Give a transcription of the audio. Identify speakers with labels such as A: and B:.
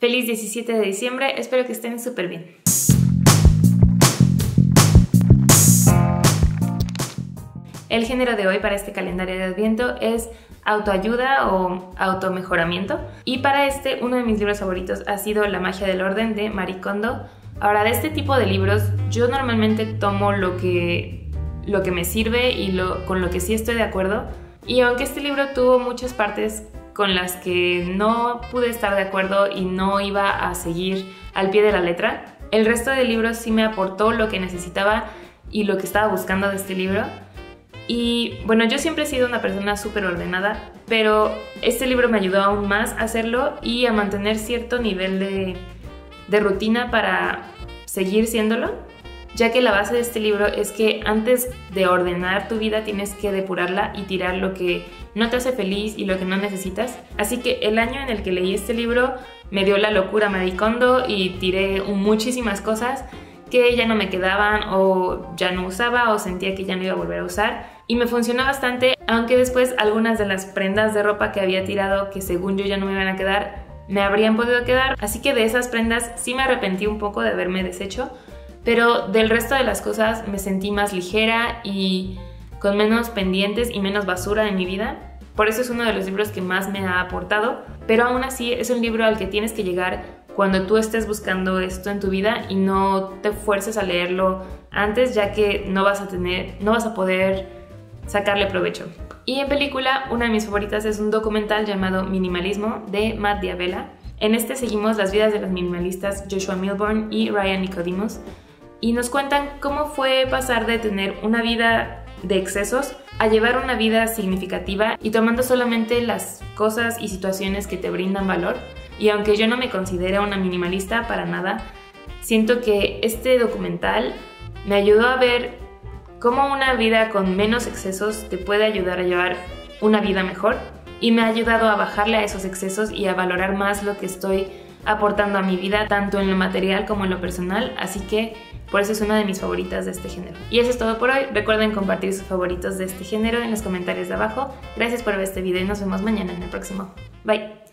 A: Feliz 17 de diciembre, espero que estén súper bien. El género de hoy para este calendario de Adviento es autoayuda o automejoramiento. Y para este, uno de mis libros favoritos ha sido La magia del orden de Marie Kondo. Ahora, de este tipo de libros, yo normalmente tomo lo que, lo que me sirve y lo, con lo que sí estoy de acuerdo. Y aunque este libro tuvo muchas partes con las que no pude estar de acuerdo y no iba a seguir al pie de la letra, el resto del libro sí me aportó lo que necesitaba y lo que estaba buscando de este libro. Y bueno, yo siempre he sido una persona súper ordenada, pero este libro me ayudó aún más a hacerlo y a mantener cierto nivel de, de rutina para seguir siéndolo, ya que la base de este libro es que antes de ordenar tu vida tienes que depurarla y tirar lo que no te hace feliz y lo que no necesitas. Así que el año en el que leí este libro me dio la locura Maricondo y tiré muchísimas cosas que ya no me quedaban o ya no usaba o sentía que ya no iba a volver a usar. Y me funcionó bastante, aunque después algunas de las prendas de ropa que había tirado, que según yo ya no me iban a quedar, me habrían podido quedar. Así que de esas prendas sí me arrepentí un poco de haberme deshecho, pero del resto de las cosas me sentí más ligera y con menos pendientes y menos basura en mi vida. Por eso es uno de los libros que más me ha aportado, pero aún así es un libro al que tienes que llegar cuando tú estés buscando esto en tu vida y no te fuerces a leerlo antes ya que no vas a tener, no vas a poder sacarle provecho. Y en película, una de mis favoritas es un documental llamado Minimalismo de Matt Diabella. En este seguimos las vidas de los minimalistas Joshua Milburn y Ryan Nicodemus y nos cuentan cómo fue pasar de tener una vida de excesos a llevar una vida significativa y tomando solamente las cosas y situaciones que te brindan valor. Y aunque yo no me considero una minimalista para nada, siento que este documental me ayudó a ver cómo una vida con menos excesos te puede ayudar a llevar una vida mejor y me ha ayudado a bajarle a esos excesos y a valorar más lo que estoy aportando a mi vida, tanto en lo material como en lo personal, así que por eso es una de mis favoritas de este género. Y eso es todo por hoy, recuerden compartir sus favoritos de este género en los comentarios de abajo. Gracias por ver este video y nos vemos mañana en el próximo. Bye.